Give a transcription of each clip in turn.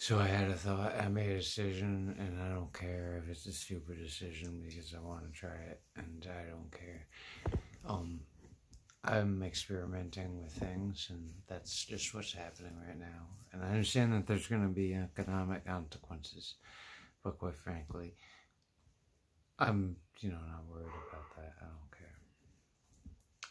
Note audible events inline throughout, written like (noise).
So I had a thought. I made a decision, and I don't care if it's a stupid decision because I want to try it, and I don't care. Um, I'm experimenting with things, and that's just what's happening right now. And I understand that there's going to be economic consequences, but quite frankly, I'm you know not worried about that. I don't care.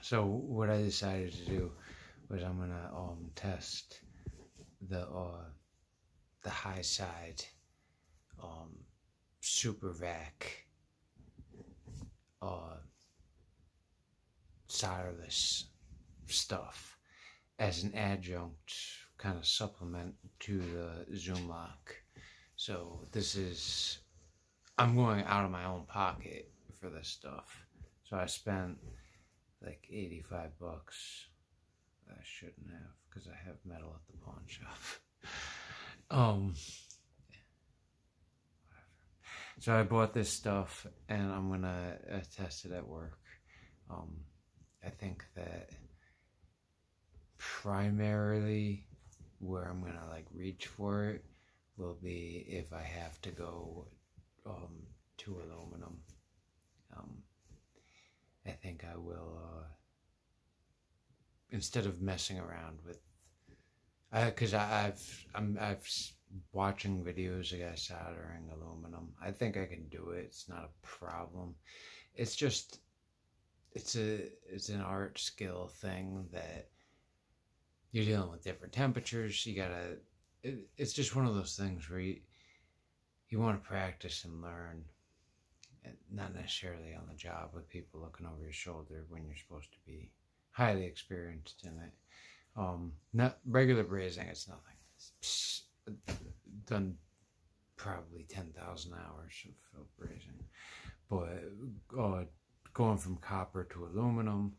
So what I decided to do was I'm gonna um test the uh the Highside um super vac uh solderless stuff. As an adjunct kind of supplement to the Zoomlock. So this is i'm going out of my own pocket for this stuff. So i spent like 85 bucks I shouldn't have because I have metal at the pawn shop. (laughs) um, so I bought this stuff and I'm gonna uh, test it at work. Um, I think that primarily where I'm gonna like reach for it will be if I have to go um, to aluminum. Um, I think I will. Uh, instead of messing around with Uh, because I've I'm I've watching videos of guys soldering aluminum. I think I can do it. It's not a problem. It's just it's a it's an art skill thing that you're dealing with different temperatures. You gotta. It, it's just one of those things where you you want to practice and learn, not necessarily on the job with people looking over your shoulder when you're supposed to be highly experienced in it. Um, not regular brazing, it's nothing. It's done probably 10,000 hours of, of brazing. But uh, going from copper to aluminum,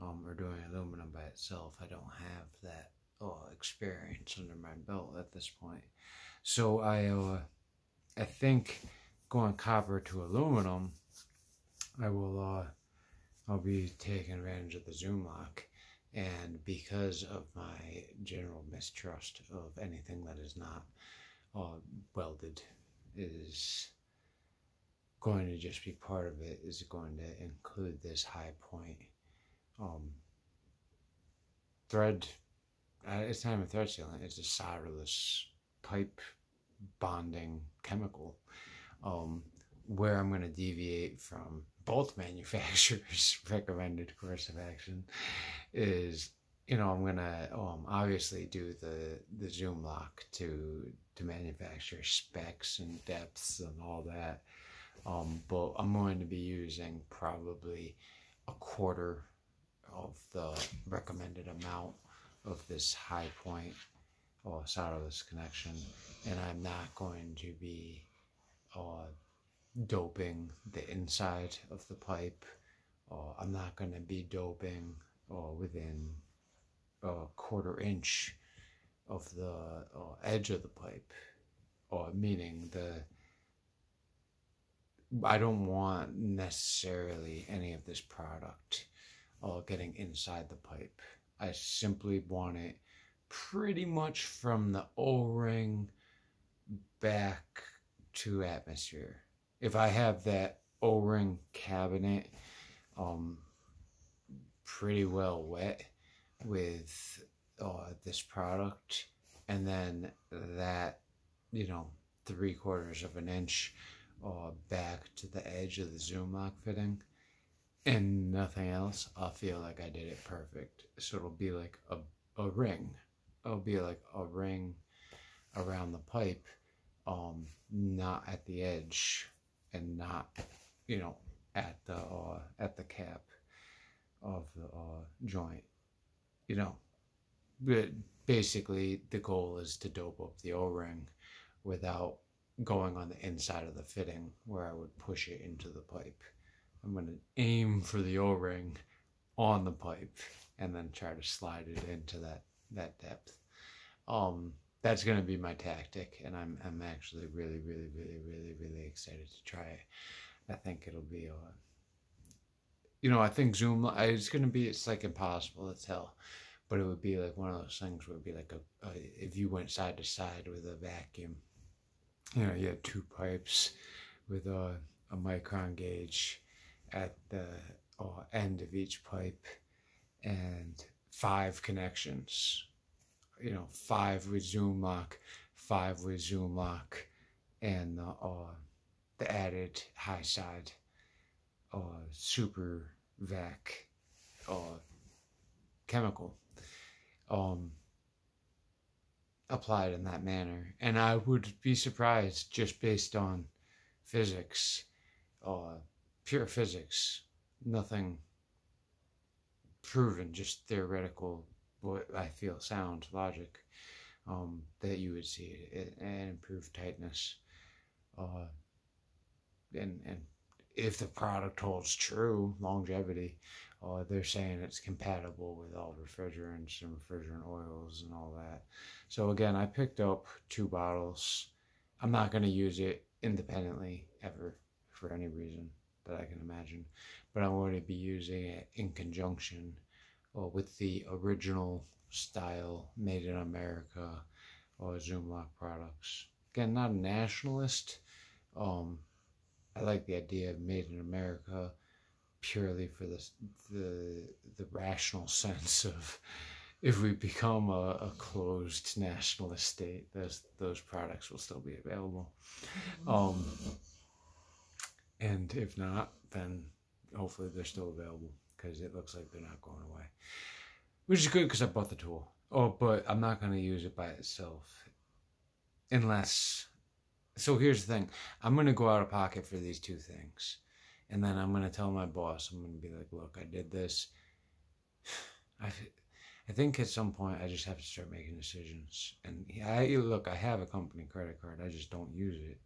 um, or doing aluminum by itself, I don't have that uh, experience under my belt at this point. So I, uh, I think going copper to aluminum, I will uh, I'll be taking advantage of the Zoomlock. And because of my general mistrust of anything that is not uh, welded, is going to just be part of it, is going to include this high point um, thread. Uh, it's not even thread sealant, it's a solderless pipe bonding chemical. Um, where I'm going to deviate from both (laughs) manufacturers' (laughs) recommended course of action is, you know, I'm to um, obviously do the, the Zoomlock to, to manufacture specs and depths and all that. Um, but I'm going to be using probably a quarter of the recommended amount of this high point or solderless connection, and I'm not going to be uh, doping the inside of the pipe or I'm not going to be doping or within a quarter inch of the edge of the pipe or meaning the I don't want necessarily any of this product getting inside the pipe. I simply want it pretty much from the O-ring back to atmosphere if I have that O-ring cabinet um, pretty well wet with uh, this product and then that you know three quarters of an inch uh, back to the edge of the Zoomlock fitting and nothing else I'll feel like I did it perfect. So it'll be like a, a ring. It'll be like a ring around the pipe um not at the edge and not, you know, at the uh, at the cap of the uh, joint. You know, but basically the goal is to dope up the O-ring without going on the inside of the fitting where I would push it into the pipe. I'm going to aim for the O-ring on the pipe and then try to slide it into that that depth. Um, that's going to be my tactic, and I'm I'm actually really really really really really excited to try it. I think it'll be a, you know, I think Zoom it's going to be it's like impossible to tell, but it would be like one of those things where it'd be like a, a if you went side to side with a vacuum, you know, you had two pipes with a, a micron gauge at the uh, end of each pipe and five connections. You know, five with Zoomlock, five with Zoomlock, and the, uh, the added Highside uh, super vac uh, chemical um, applied in that manner. And I would be surprised just based on physics, uh, pure physics, nothing proven, just theoretical, what I feel sound logic, um, that you would see it, and improve tightness. Uh, and, and if the product holds true, longevity, uh, they're saying it's compatible with all refrigerants and refrigerant oils and all that. So again, I picked up two bottles. I'm not going to use it independently ever for any reason that I can imagine, but I'm going to be using it in conjunction with the original style made in America or Zoomlock products. Again, not a nationalist. Um, I like the idea of made in America purely for the the the rational (laughs) sense of if we become a, a closed nationalist state, those those products will still be available. Um, and if not, then hopefully they're still available because it looks like they're not going away, which is good because I bought the tool. Oh, but I'm not going to use it by itself unless. So here's the thing: I'm going to go out of pocket for these two things and then I'm gonna tell my boss. I'm gonna be like, "Look, I did this. (sighs) I, I think at some point I just have to start making decisions. And I look, I have a company credit card. I just don't use it.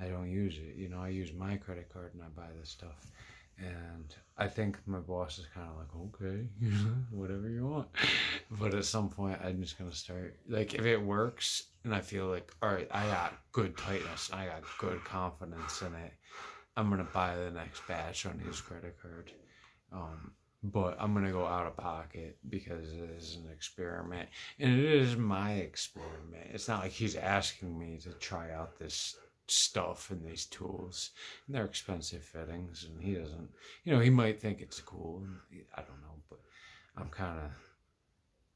I don't use it. You know, I use my credit card and I buy this stuff. And I think my boss is kind of like, okay, (laughs) whatever you want. But at some point, I'm just gonna start. Like, if it works, and I feel like, all right, I got good tightness, I got good confidence in it I'm gonna buy the next batch on his credit card. Um, but I'm gonna go out of pocket because it is an experiment, and it is my experiment. It's not like he's asking me to try out this stuff and these tools. And they're expensive fittings, and he doesn't. You know, he might think it's cool. I don't know, but I'm kind of.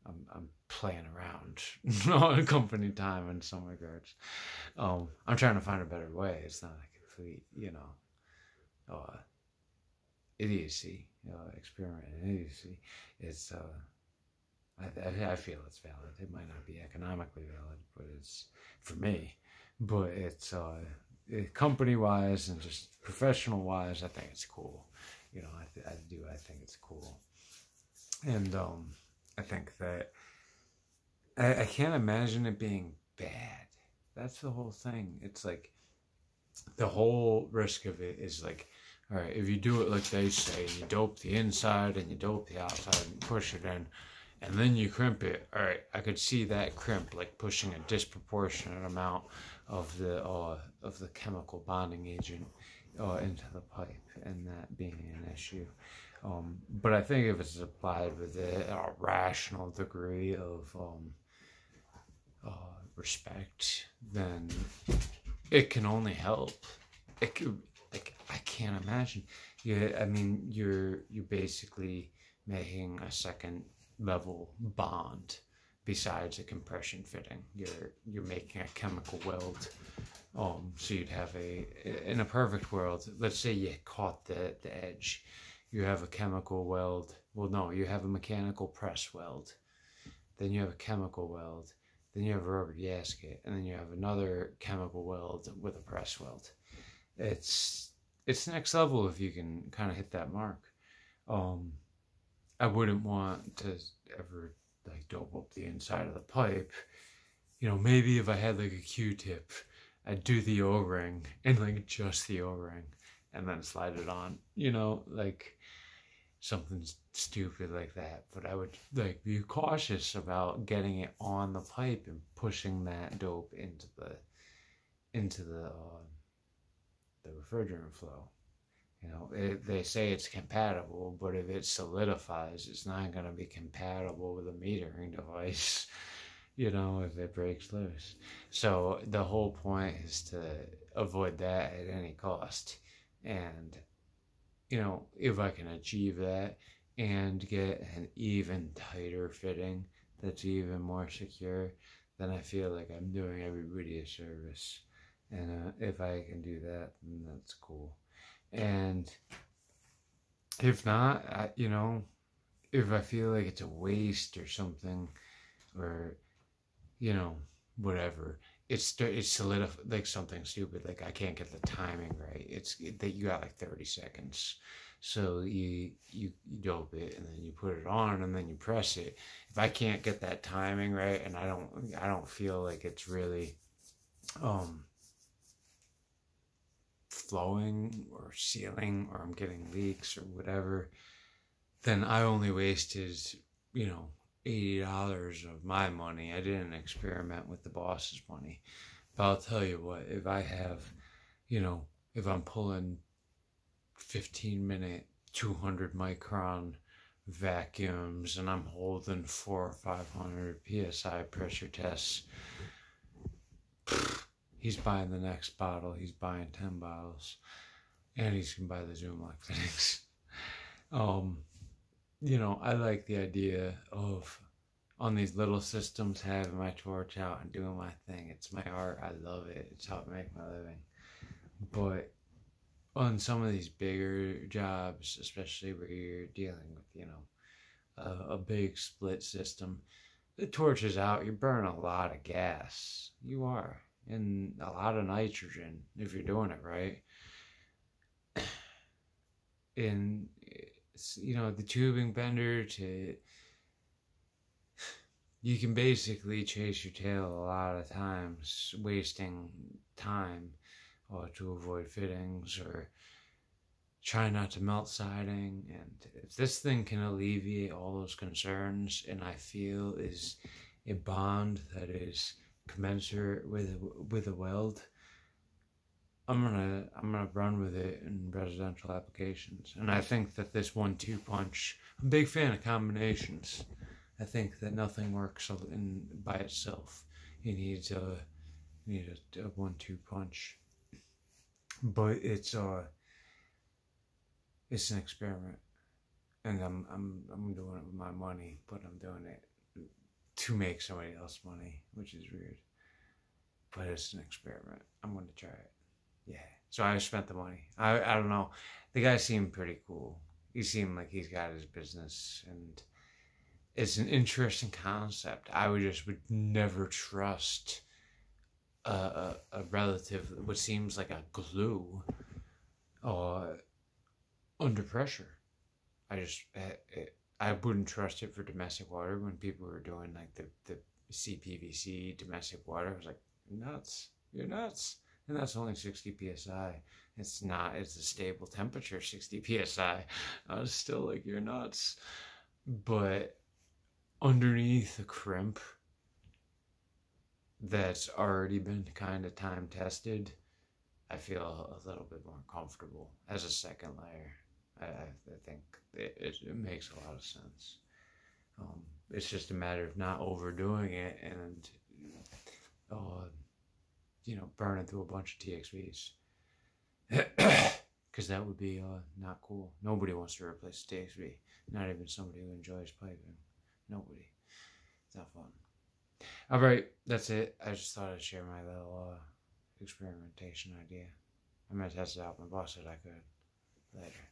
I'm, I'm playing around (laughs) on company time in some regards. Um, I'm trying to find a better way. It's not a complete, you know, uh, idiocy, uh, experiment in idiocy, it's, uh, I, I feel it's valid. It might not be economically valid, but it's, for me, but it's, uh, it, company wise and just professional wise, I think it's cool. You know, I, I do, I think it's cool. And, um, I think that I, I can't imagine it being bad. That's the whole thing. It's like the whole risk of it is like all right, if you do it like they say, you dope the inside and you dope the outside and push it in, and then you crimp it. All right, I could see that crimp like pushing a disproportionate amount of the uh, of the chemical bonding agent uh, into the pipe, and that being an issue. Um, but I think if it's applied with a, a rational degree of um, uh, respect, then it can only help. It could like I can't imagine. You, I mean, you're you're basically making a second level bond besides a compression fitting. You're you're making a chemical weld. Um, so you'd have a in a perfect world. Let's say you caught the the edge. You have a chemical weld. Well, no, you have a mechanical press weld. Then you have a chemical weld. Then you have a rubber gasket, and then you have another chemical weld with a press weld it's it's next level if you can kind of hit that mark. Um, I wouldn't want to ever like dope up the inside of the pipe. You know, maybe if I had like a Q-tip, I'd do the O-ring (laughs) and like just the O-ring and then slide it on. You know, like something stupid like that. But I would like be cautious about getting it on the pipe and pushing that dope into the into the uh, the refrigerant flow. You know, it, they say it's compatible, but if it solidifies, it's not going to be compatible with a metering device, (laughs) you know, if it breaks loose. So the whole point is to avoid that at any cost. And, you know, if I can achieve that and get an even tighter fitting that's even more secure, then I feel like I'm doing everybody a service. And uh, if I can do that, then that's cool. And if not, I, you know, if I feel like it's a waste or something, or, you know, whatever, it's it's solidified like something stupid. Like I can't get the timing right. It's that you got like thirty seconds, so you you you dope it and then you put it on and then you press it. If I can't get that timing right and I don't I don't feel like it's really, um, flowing or sealing or I'm getting leaks or whatever, then I only wasted, you know, $80 of my money. I didn't experiment with the boss's money. But I'll tell you what, if I have, you know, if I'm pulling 15 minute, 200 micron vacuums and I'm holding four or 500 psi pressure tests, he's buying the next bottle. He's buying 10 bottles. And he's going to buy the Zoomlock fittings. (laughs) um, you know, I like the idea of on these little systems having my torch out and doing my thing. It's my art. I love it. It's how I make my living. But on some of these bigger jobs, especially where you're dealing with, you know, a, a big split system, the torch is out. You burn a lot of gas. You are and a lot of nitrogen if you're doing it right. (clears throat) And you know the tubing bender to (sighs) you can basically chase your tail a lot of times, wasting time or to avoid fittings or try not to melt siding. And if this thing can alleviate all those concerns, and I feel is a bond that is commensurate with with the weld, I'm gonna I'm gonna run with it in residential applications. And I think that this one-two punch. I'm a big fan of combinations. I think that nothing works in by itself. You need a you need a, a one-two punch. But it's uh it's an experiment, and I'm I'm I'm doing it with my money, but I'm doing it to make somebody else money, which is weird. But it's an experiment. I'm going to try it. Yeah. So I spent the money. I I don't know. The guy seemed pretty cool. He seemed like he's got his business and it's an interesting concept. I would just would never trust a, a, a relative what seems like a glue or under pressure. I just eh, it, it, I wouldn't trust it for domestic water when people were doing like the, the CPVC domestic water. I was like, nuts. You're nuts. And that's only 60 psi. It's not, it's a stable temperature, 60 psi. I was still like, you're nuts. But underneath the crimp that's already been kind of time tested, I feel a little bit more comfortable as a second layer. I, I think it, it, it, makes a lot of sense. Um, it's just a matter of not overdoing it and, uh, you know, burning through a bunch of TXVs. Because (coughs) that would be uh, not cool. Nobody wants to replace a TXV. Not even somebody who enjoys piping. Nobody. It's not fun. All right, that's it. I just thought I'd share my little uh, experimentation idea. I'm gonna test it out. My boss said I could. Later.